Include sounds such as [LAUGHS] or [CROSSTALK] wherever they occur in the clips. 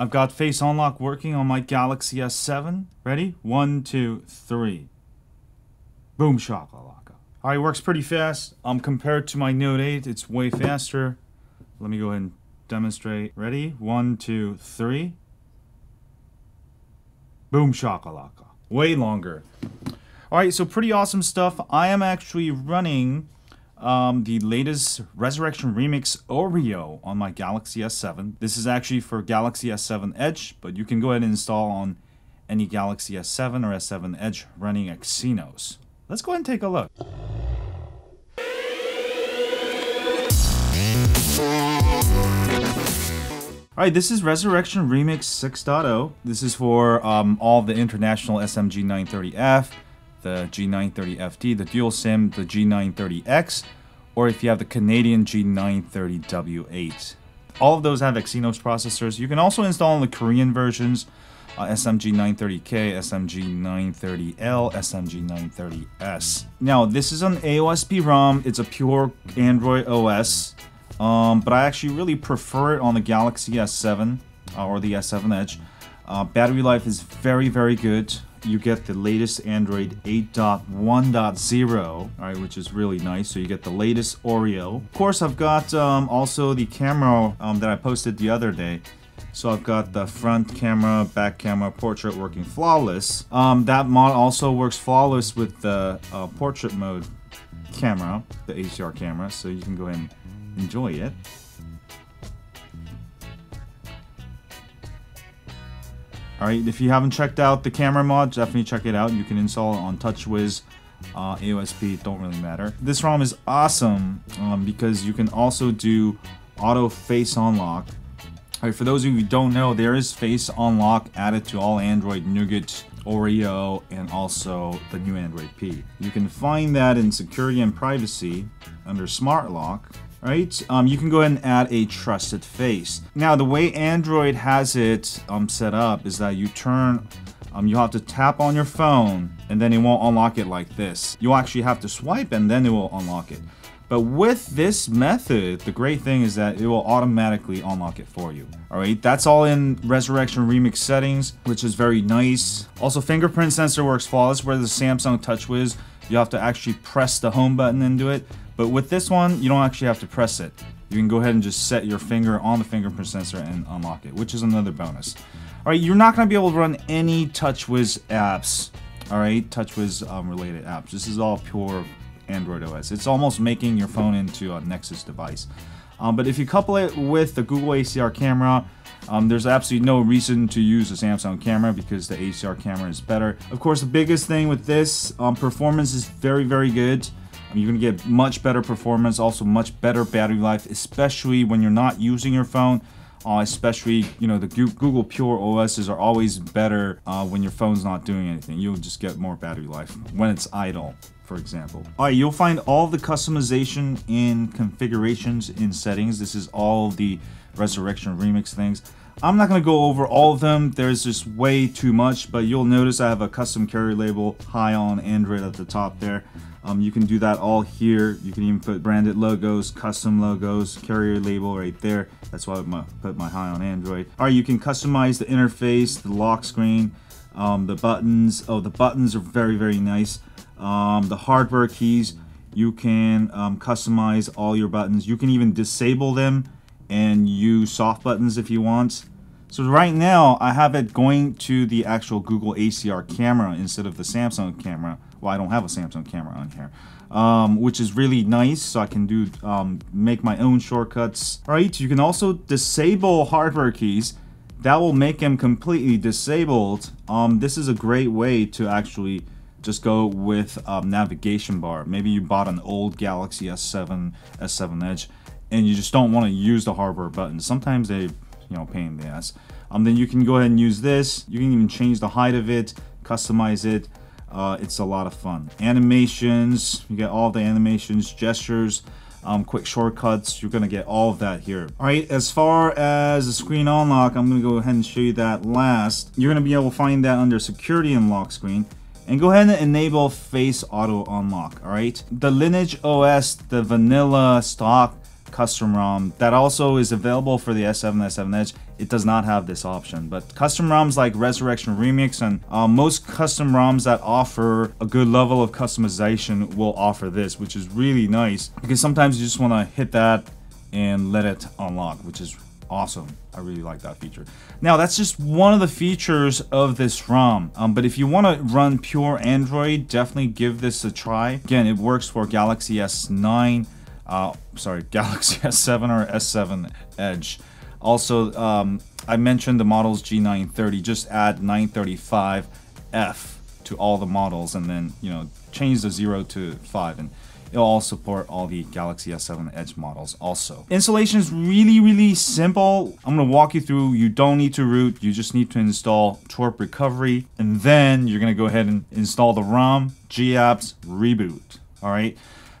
I've got Face Unlock working on my Galaxy S7. Ready? One, two, three. Boom shakalaka. Alright, works pretty fast. Um, compared to my Note 8, it's way faster. Let me go ahead and demonstrate. Ready? One, two, three. Boom shakalaka. Way longer. Alright, so pretty awesome stuff. I am actually running um, the latest Resurrection Remix Oreo on my Galaxy S7. This is actually for Galaxy S7 Edge, but you can go ahead and install on any Galaxy S7 or S7 Edge running Exynos. Let's go ahead and take a look. Alright, this is Resurrection Remix 6.0. This is for um, all the international SMG 930F, the G930FD, the dual SIM, the G930X, or if you have the Canadian G930W8. All of those have Exynos processors. You can also install the Korean versions, uh, SMG 930K, SMG 930L, SMG 930S. Now, this is an AOSP ROM. It's a pure Android OS. Um, but I actually really prefer it on the Galaxy S7 uh, or the S7 Edge. Uh, battery life is very, very good. You get the latest Android 8.1.0, right, which is really nice. So you get the latest Oreo. Of course, I've got um, also the camera um, that I posted the other day. So I've got the front camera, back camera, portrait working flawless. Um, that mod also works flawless with the uh, portrait mode camera, the HDR camera. So you can go ahead and enjoy it. Alright, if you haven't checked out the camera mod, definitely check it out. You can install it on TouchWiz, uh, AOSP, don't really matter. This ROM is awesome um, because you can also do auto face unlock. Alright, for those of you who don't know, there is face unlock added to all Android Nougat, Oreo, and also the new Android P. You can find that in security and privacy under Smart Lock right? Um, you can go ahead and add a trusted face. Now, the way Android has it um, set up is that you turn, um, you have to tap on your phone and then it won't unlock it like this. You'll actually have to swipe and then it will unlock it. But with this method, the great thing is that it will automatically unlock it for you. Alright, that's all in Resurrection Remix settings, which is very nice. Also, fingerprint sensor works flawless, where the Samsung TouchWiz, you have to actually press the home button and do it. But with this one, you don't actually have to press it. You can go ahead and just set your finger on the fingerprint sensor and unlock it, which is another bonus. Alright, you're not going to be able to run any TouchWiz apps. Alright, TouchWiz um, related apps. This is all pure Android OS. It's almost making your phone into a Nexus device. Um, but if you couple it with the Google ACR camera, um, there's absolutely no reason to use a Samsung camera because the ACR camera is better. Of course, the biggest thing with this, um, performance is very, very good. You're gonna get much better performance, also much better battery life, especially when you're not using your phone. Uh, especially, you know, the Google Pure OSs are always better uh, when your phone's not doing anything. You'll just get more battery life when it's idle, for example. All right, you'll find all the customization in configurations in settings. This is all the Resurrection Remix things. I'm not going to go over all of them. There's just way too much, but you'll notice I have a custom carrier label high on Android at the top there. Um, you can do that all here. You can even put branded logos, custom logos, carrier label right there. That's why I put my high on Android. All right, you can customize the interface, the lock screen, um, the buttons. Oh, the buttons are very, very nice. Um, the hardware keys, you can um, customize all your buttons. You can even disable them and use soft buttons if you want. So right now, I have it going to the actual Google ACR camera instead of the Samsung camera. Well, I don't have a Samsung camera on here, um, which is really nice. So I can do um, make my own shortcuts. All right, you can also disable hardware keys. That will make them completely disabled. Um, this is a great way to actually just go with um, navigation bar. Maybe you bought an old Galaxy S7, S7 Edge, and you just don't want to use the hardware buttons. Sometimes they, you know, pain in the ass. Um, then you can go ahead and use this. You can even change the height of it, customize it. Uh, it's a lot of fun. Animations, you get all the animations, gestures, um, quick shortcuts. You're gonna get all of that here. All right, as far as the screen unlock, I'm gonna go ahead and show you that last. You're gonna be able to find that under security unlock screen and go ahead and enable face auto unlock all right the lineage os the vanilla stock custom ROM that also is available for the S7 S7 Edge. It does not have this option, but custom ROMs like Resurrection Remix and uh, most custom ROMs that offer a good level of customization will offer this, which is really nice because sometimes you just want to hit that and let it unlock, which is awesome. I really like that feature. Now that's just one of the features of this ROM. Um, but if you want to run pure Android, definitely give this a try. Again, it works for Galaxy S9, uh, sorry, [LAUGHS] Galaxy S7 or S7 Edge. Also, um, I mentioned the models G930. Just add 935F to all the models, and then you know change the zero to five and It'll all support all the Galaxy S7 Edge models also. Installation is really, really simple. I'm gonna walk you through. You don't need to root. You just need to install TWRP Recovery. And then you're gonna go ahead and install the ROM, GApps, reboot. All right.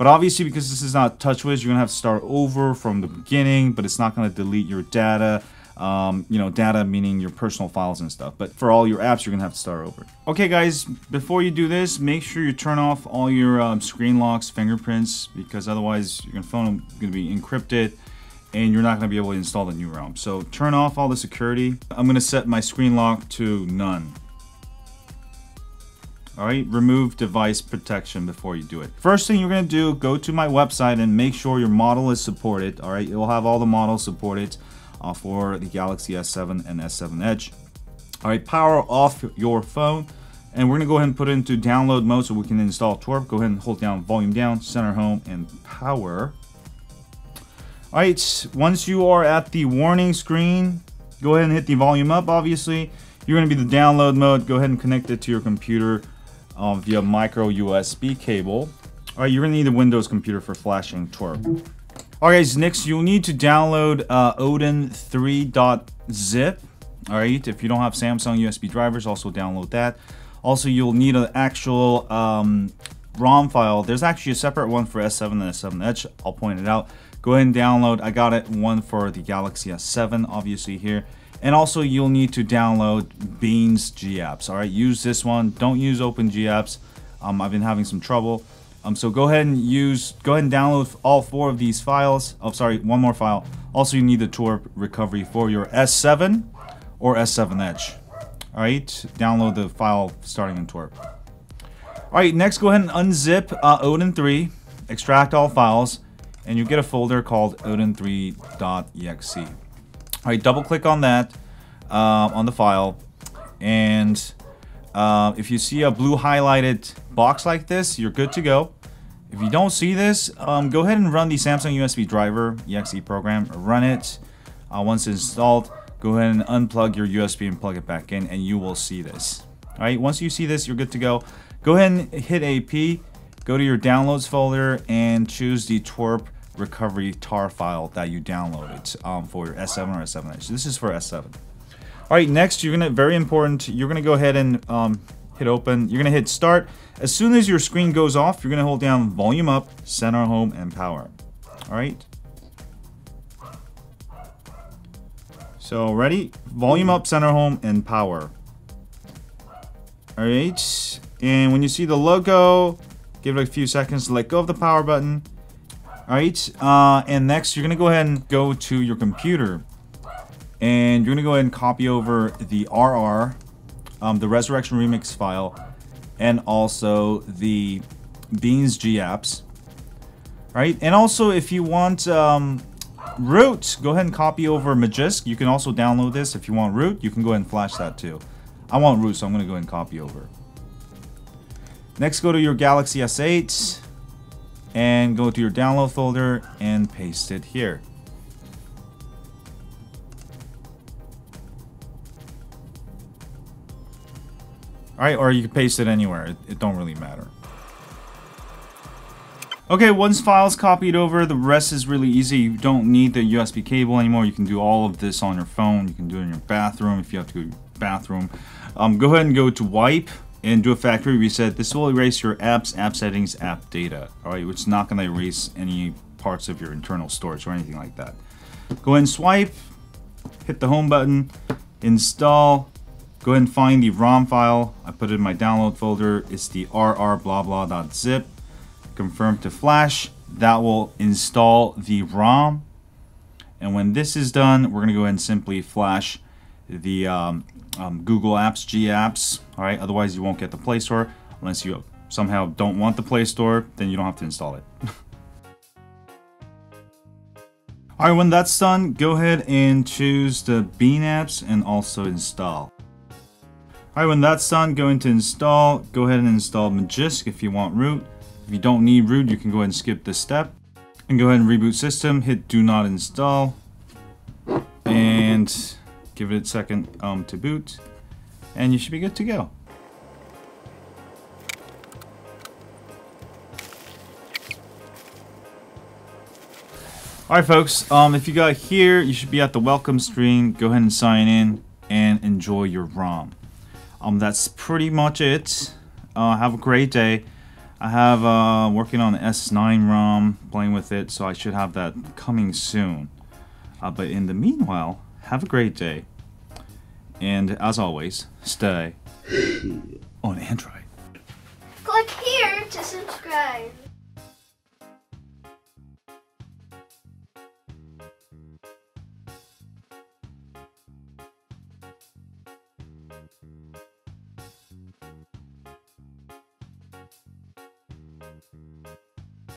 But obviously, because this is not TouchWiz, you're gonna have to start over from the beginning, but it's not gonna delete your data um, you know, data meaning your personal files and stuff. But for all your apps, you're gonna have to start over. Okay, guys, before you do this, make sure you turn off all your um, screen locks, fingerprints, because otherwise your phone is gonna be encrypted and you're not gonna be able to install the new ROM. So turn off all the security. I'm gonna set my screen lock to none. Alright, remove device protection before you do it. First thing you're gonna do, go to my website and make sure your model is supported. Alright, it will have all the models supported uh, for the Galaxy S7 and S7 Edge. All right, power off your phone. And we're gonna go ahead and put it into download mode so we can install TWRP. Go ahead and hold down volume down, center home, and power. All right, once you are at the warning screen, go ahead and hit the volume up, obviously. You're gonna be the download mode. Go ahead and connect it to your computer uh, via micro USB cable. All right, you're gonna need a Windows computer for flashing TWRP. Alright guys, next you'll need to download uh, Odin 3.zip. Alright, if you don't have Samsung USB drivers, also download that. Also, you'll need an actual um, ROM file. There's actually a separate one for S7 and S7 Edge. I'll point it out. Go ahead and download. I got it one for the Galaxy S7, obviously here. And also, you'll need to download Beans GApps. All right, use this one. Don't use Open GApps. Um, I've been having some trouble. Um, so go ahead and use, go ahead and download all four of these files. Oh, sorry, one more file. Also, you need the TWRP recovery for your S7 or S7 Edge. All right, download the file starting in TWRP. All right, next go ahead and unzip uh, Odin 3, extract all files, and you get a folder called odin3.exe. All right, double click on that, uh, on the file, and uh, if you see a blue highlighted box like this, you're good to go. If you don't see this, um, go ahead and run the Samsung USB driver exe program. Run it. Uh, once installed, go ahead and unplug your USB and plug it back in, and you will see this. All right, once you see this, you're good to go. Go ahead and hit AP, go to your downloads folder, and choose the TWRP recovery tar file that you downloaded um, for your S7 or S7. So this is for S7. All right, next you're gonna, very important, you're gonna go ahead and um, hit open. You're gonna hit start. As soon as your screen goes off, you're gonna hold down volume up, center home, and power. All right. So ready? Volume up, center home, and power. All right. And when you see the logo, give it a few seconds let go of the power button. All right. Uh, and next, you're gonna go ahead and go to your computer. And you're gonna go ahead and copy over the RR, um, the Resurrection Remix file, and also the Beans GApps. Right, and also if you want um, root, go ahead and copy over Magisk. You can also download this if you want root. You can go ahead and flash that too. I want root, so I'm gonna go ahead and copy over. Next, go to your Galaxy S8 and go to your download folder and paste it here. Alright, or you can paste it anywhere. It, it don't really matter. Okay, once file's copied over, the rest is really easy. You don't need the USB cable anymore. You can do all of this on your phone. You can do it in your bathroom if you have to go to your bathroom. Um, go ahead and go to wipe and do a factory reset. This will erase your apps, app settings, app data, alright, which is not going to erase any parts of your internal storage or anything like that. Go ahead and swipe, hit the home button, install, Go ahead and find the ROM file. I put it in my download folder. It's the rr blah blah.zip. Confirm to flash. that will install the ROM. And when this is done, we're gonna go ahead and simply flash the um, um, Google Apps, G Apps. All right, otherwise you won't get the Play Store unless you somehow don't want the Play Store, then you don't have to install it. [LAUGHS] Alright, when that's done, go ahead and choose the Bean apps and also install. Alright, when that's done, go into install. Go ahead and install Magisk if you want root. If you don't need root, you can go ahead and skip this step. And go ahead and reboot system, hit do not install. And give it a second um, to boot. And you should be good to go. Alright folks, um, if you got here, you should be at the welcome screen. Go ahead and sign in and enjoy your ROM. Um, that's pretty much it. Uh, have a great day. I have uh, working on the S9 ROM, playing with it, so I should have that coming soon. Uh, but in the meanwhile, have a great day. And as always, stay [LAUGHS] on Android. Click here to subscribe.